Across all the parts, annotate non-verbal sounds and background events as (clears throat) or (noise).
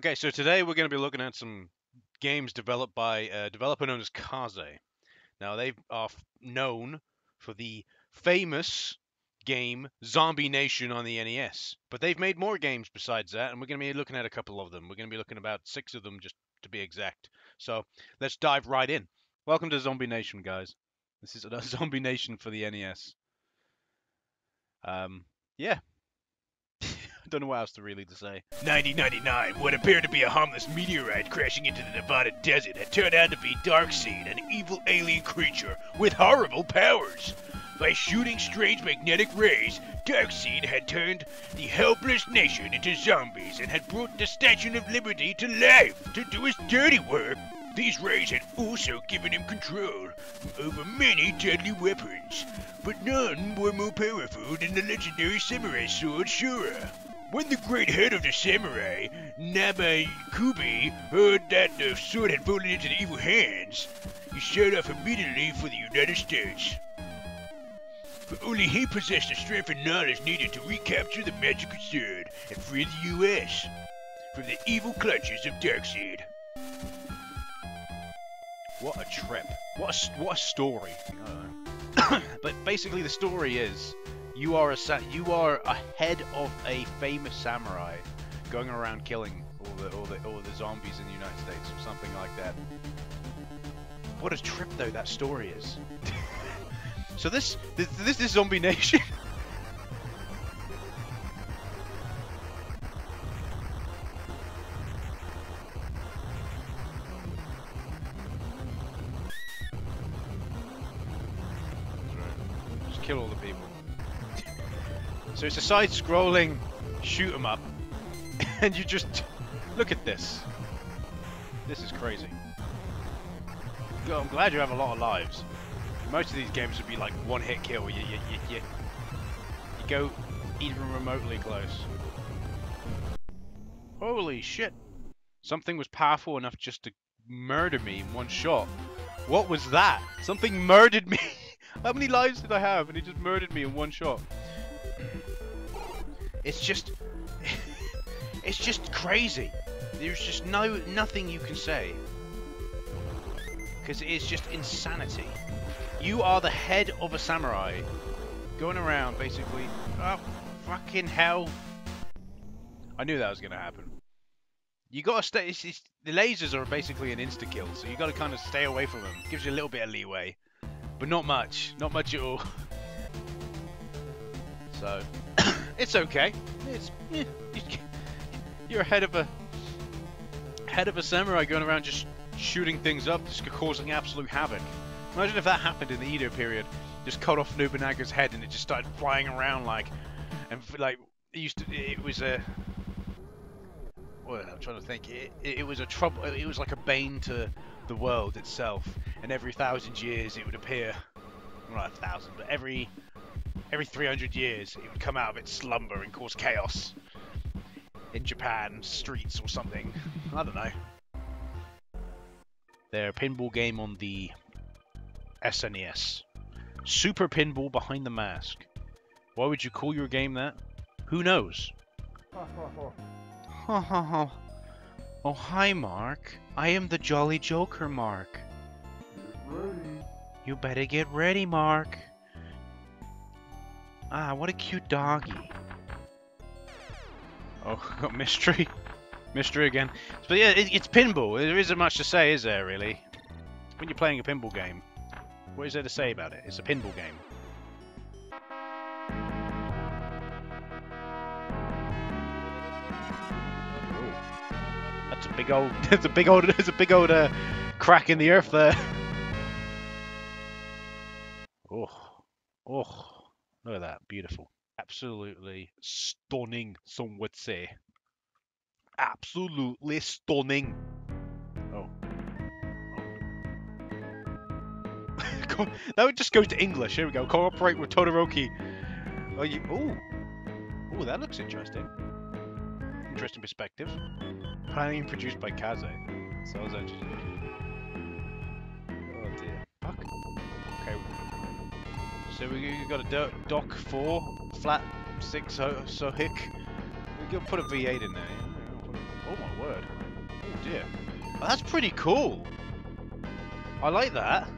Okay, so today we're going to be looking at some games developed by a developer known as Kaze. Now, they are known for the famous game Zombie Nation on the NES, but they've made more games besides that, and we're going to be looking at a couple of them. We're going to be looking about six of them, just to be exact. So let's dive right in. Welcome to Zombie Nation, guys. This is a (laughs) Zombie Nation for the NES. Um, yeah. Don't know what else to really to say. 1999, what appeared to be a harmless meteorite crashing into the Nevada desert had turned out to be Darc Seed, an evil alien creature with horrible powers. By shooting strange magnetic rays, Darc Seed had turned the helpless nation into zombies and had brought the Statue of Liberty to life to do his dirty work. These rays had also given him control over many deadly weapons, but none were more powerful than the legendary samurai sword Shura. When the great head of the samurai, Namakubi, heard that the sword had fallen into the evil hands, he set off immediately for the United States. But only he possessed the strength and knowledge needed to recapture the magical sword and free the U.S. from the evil clutches of Darc Seed. What a trip. What a, s- what a story. (coughs) but basically, the story is you are a you are a head of a famous samurai going around killing all the all the all the zombies in the United States or something like that. What a trip though that story is. (laughs) so this this this is Zombie Nation. (laughs) side-scrolling shoot 'em up, (laughs) and you just look at this. This is crazy. I'm glad you have a lot of lives. Most of these games would be like one-hit kill. You, you, you, you, you go even remotely close. Holy shit! Something was powerful enough just to murder me in one shot. What was that? Something murdered me. (laughs) How many lives did I have? And it just murdered me in one shot. It's just, (laughs) it's just crazy. There's just no nothing you can say because it is just insanity. You are the head of a samurai, going around basically. Oh, fucking hell! I knew that was gonna happen. You gotta stay. It's, it's, the lasers are basically an insta kill, so you gotta kind of stay away from them. Gives you a little bit of leeway, but not much. Not much at all. (laughs) So it's okay. It's you're ahead of a head of a samurai going around just shooting things up, just causing absolute havoc. Imagine if that happened in the Edo period. Just cut off Nobunaga's head and it just started flying around like, and like it used to. It was a. Well, I'm trying to think. It, it, it was a trouble. It was like a bane to the world itself. And every thousand years, it would appear. Well, not a thousand, but every every 300 years, it would come out of its slumber and cause chaos in Japan streets or something. I don't know. Their pinball game on the SNES. Super Pinball Behind the Mask. Why would you call your game that? Who knows? Ha ha ha. Oh, hi, Mark. I am the Jolly Joker, Mark. You better get ready, Mark. Ah, what a cute doggy. Oh, (laughs) got mystery. (laughs) Mystery again. But yeah, it, it's pinball. There isn't much to say, is there, really? When you're playing a pinball game, what is there to say about it? It's a pinball game. Ooh. (laughs) That's a big old. That's a big old. There's a big old uh, crack in the earth there. Oh, oh, look at that, beautiful, absolutely stunning. Some would say, absolutely stunning. Oh, oh. (laughs) Co- that just goes to English. Here we go. Cooperate with Todoroki. Oh, you. Oh, oh, that looks interesting. Interesting perspective. Planning produced by Kaze. Sounds interesting. Oh dear. Fuck. Okay. So we we got a do- dock four, flat six, so so hick. We can put a V8 in there. Oh my word. Oh dear. Oh, that's pretty cool. I like that.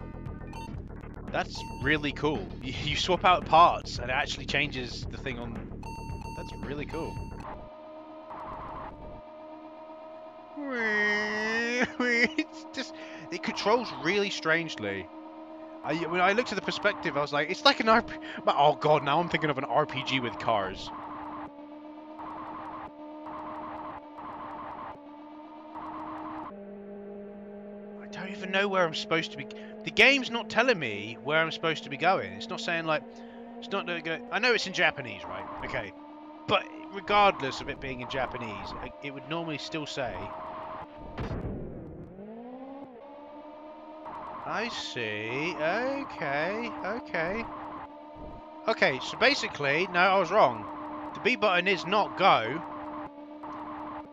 That's really cool. You, (laughs) you swap out parts and it actually changes the thing on... That's really cool. (laughs) It's just... It controls really strangely. I, when I looked at the perspective, I was like, it's like an RP... Oh god, now I'm thinking of an RPG with cars. I don't even know where I'm supposed to be. The game's not telling me where I'm supposed to be going. It's not saying like, it's not. I know it's in Japanese, right? Okay, but regardless of it being in Japanese, it would normally still say. I see. Okay. Okay. Okay. So basically, no, I was wrong. The B button is not go.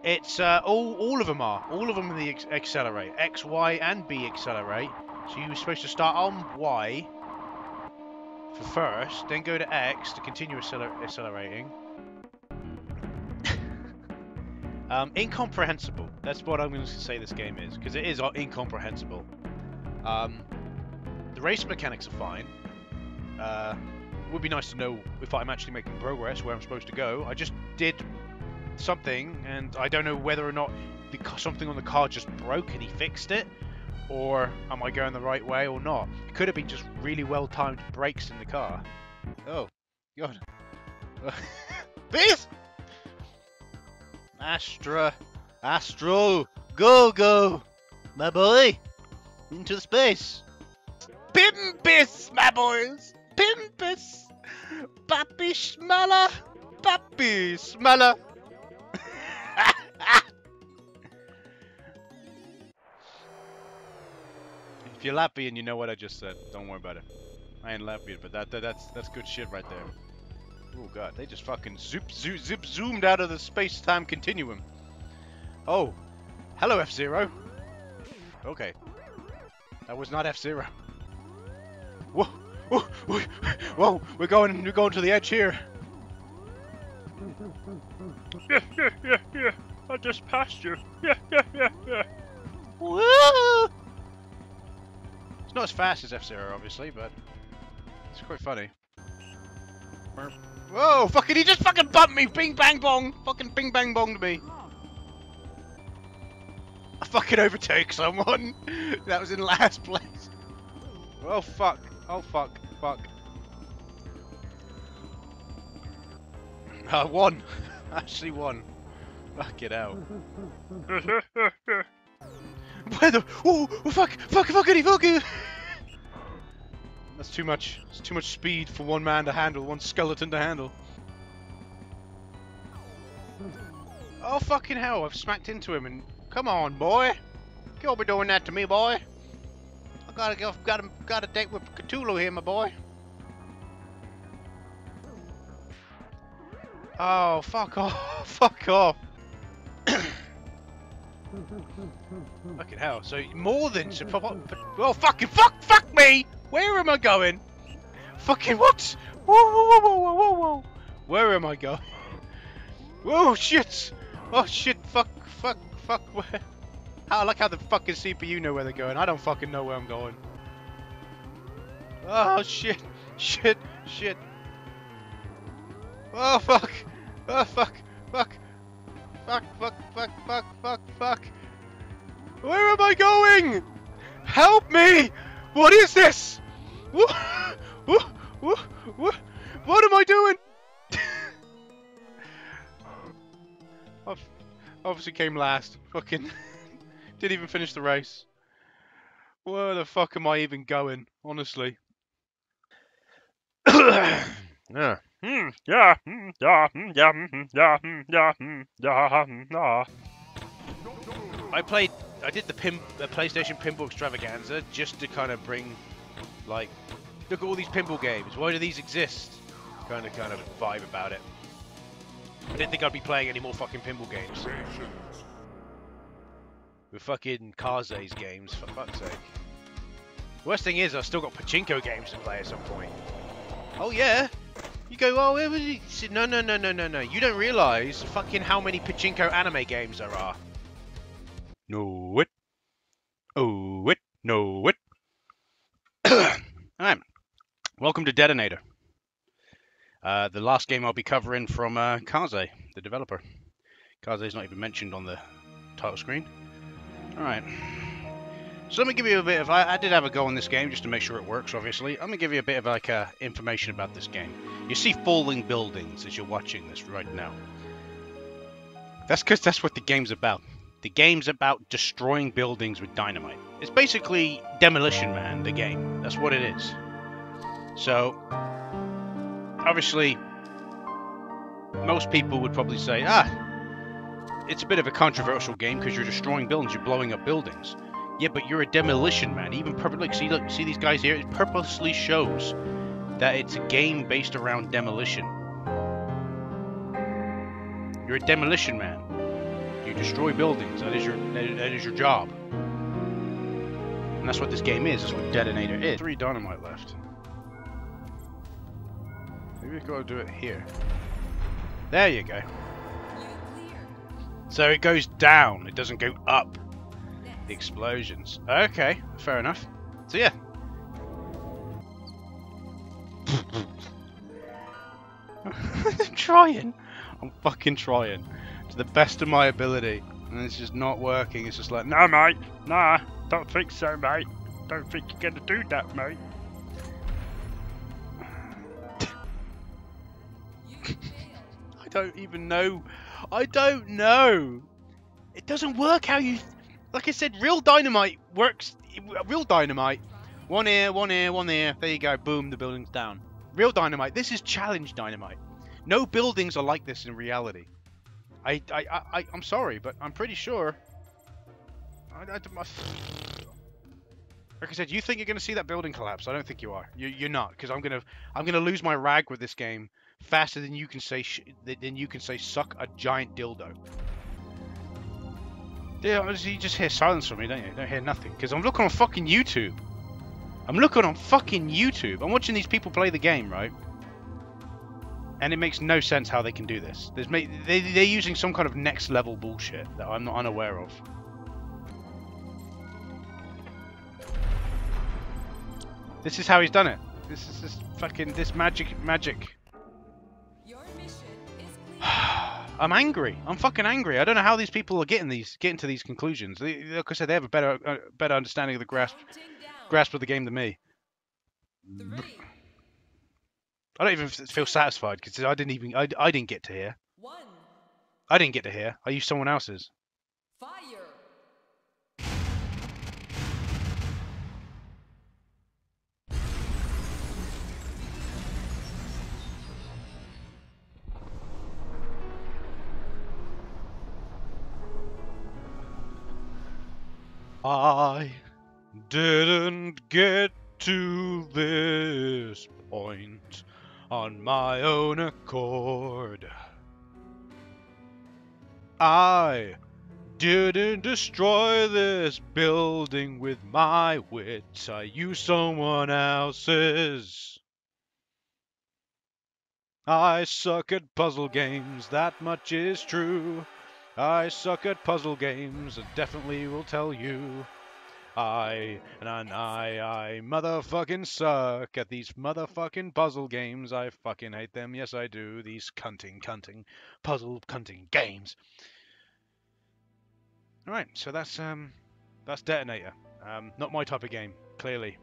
It's uh, all all of them are. All of them are the accelerate. X, Y, and B accelerate. So you were supposed to start on Y for first, then go to X to continue acceler accelerating. (laughs) um, incomprehensible. That's what I'm going to say this game is, because it is uh, incomprehensible. Um, the race mechanics are fine. Uh, would be nice to know if I'm actually making progress, where I'm supposed to go. I just did something, and I don't know whether or not because something on the car just broke and he fixed it, or am I going the right way or not? It could have been just really well timed brakes in the car. Oh, God. (laughs) Beast! Astra, Astro, go, go, my boy, into space. Pimpus, my boys, Pimpus, Papi Schmala, Papi Schmala. (laughs) if you're Latvian, you know what I just said. Don't worry about it. I ain't Latvian, but that, that that's that's good shit right there. Oh god, they just fucking zip zip zip zoomed out of the space-time continuum. Oh, hello F Zero. Okay, that was not F Zero. Whoa, whoa, whoa, whoa! We're going, we're going to the edge here. Yeah, yeah, yeah, yeah. I just passed you. Yeah, yeah, yeah, yeah. Woo! It's not as fast as F-Zero, obviously, but it's quite funny. Whoa, fucking, he just fucking bumped me! Bing bang bong! Fucking bing bang bonged me! Fucking overtake someone! (laughs) that was in last place. Oh fuck. Oh fuck. Fuck. (laughs) I won! (laughs) Actually won. Fuck it out. Where the? Oh, oh fuck! Fuck! Fuckity! Fuck! That's too much. It's too much speed for one man to handle, one skeleton to handle. Oh fucking hell! I've smacked into him and come on, boy! You'll be doing that to me, boy. I gotta go. Got a got a date with Cthulhu here, my boy. Oh, fuck off! (laughs) fuck off! (coughs) Fucking hell. So more than. Oh fucking fuck fuck me! Where am I going? Fucking what? Whoa whoa whoa whoa whoa whoa! Where am I going? (laughs) Whoa shit! Oh shit! Fuck fuck where? (laughs) Oh, I like how the fucking CPU know where they're going. I don't fucking know where I'm going. Oh shit! (laughs) Shit! Shit! Oh fuck! Oh fuck! Fuck! Fuck! Fuck! Fuck! Fuck! Fuck! Fuck! Where am I going? Help me! What is this? What? What? What? What am I doing? (laughs) Oh, Obviously came last. Fucking (laughs) didn't even finish the race. Where the fuck am I even going? Honestly. (clears throat) yeah. Hmm, yeah, hmm, yeah, hmm, yeah, hmm, yeah, hmm, yeah, hmm, yeah, hmm, yeah. I played, I did the pin, the PlayStation Pinball Extravaganza just to kind of bring, like, look at all these pinball games. Why do these exist? Kind of, kind of vibe about it. I didn't think I'd be playing any more fucking pinball games. With fucking Kaze's games, for fuck's sake. Worst thing is, I've still got pachinko games to play at some point. Oh yeah, you go, oh, where was he? No, no, no, no, no, no. You don't realise fucking how many pachinko anime games there are. No it. Oh it, No it. (coughs) Alright, welcome to Detonator. Uh, the last game I'll be covering from uh, Kaze, the developer. Kaze's not even mentioned on the title screen. Alright. So let me give you a bit of... I, I, did have a go on this game just to make sure it works, obviously. I'm going to give you a bit of like uh, information about this game. You see falling buildings as you're watching this right now. That's because that's what the game's about. The game's about destroying buildings with dynamite. It's basically Demolition Man, the game. That's what it is. So, obviously, most people would probably say, ah, it's a bit of a controversial game because you're destroying buildings, you're blowing up buildings. Yeah, but you're a demolition man. Even purposely, see, look, see these guys here? It purposely shows that it's a game based around demolition. You're a demolition man. You destroy buildings. That is your that is your job. And that's what this game is. That's what Detonator is. Three dynamite left. Maybe we gotta do it here. There you go. So it goes down. It doesn't go up. The explosions. Okay, fair enough. So yeah. I'm (laughs) trying. I'm fucking trying to the best of my ability. And it's just not working. It's just like, no, mate. Nah, don't think so, mate. Don't think you're gonna do that, mate. Don't even know. I don't know. It doesn't work how you... Like I said, real dynamite works... Real dynamite. One ear, one ear, one ear. There you go. Boom, the building's down. Real dynamite. This is challenge dynamite. No buildings are like this in reality. I, I, I, I'm sorry, but I'm pretty sure. I, I, like I said, you think you're going to see that building collapse? I don't think you are. You, you're not, because I'm gonna, I'm gonna lose my rag with this game faster than you can say, than you can say, suck a giant dildo. Yeah, you just hear silence from me, don't you? you don't hear nothing, because I'm looking on fucking YouTube. I'm looking on fucking YouTube. I'm watching these people play the game, right? and it makes no sense how they can do this. There's they, they're using some kind of next level bullshit that I'm not unaware of. This is how he's done it. This is just fucking this magic magic. I'm angry. I'm fucking angry. I don't know how these people are getting these getting to these conclusions. They, like I said, they have a better uh, better understanding of the grasp grasp of the game than me. Three. I don't even feel satisfied because I didn't even I, I didn't get to hear. One. I didn't get to hear. I used someone else's. I didn't get to this point on my own accord. I didn't destroy this building with my wits. I used someone else's. I suck at puzzle games, that much is true. I suck at puzzle games, I definitely will tell you. I and I I motherfucking suck at these motherfucking puzzle games. I fucking hate them. Yes, I do. These cunting, cunting, puzzle cunting games. All right, so that's um, that's Detonator. Um, not my type of game, clearly.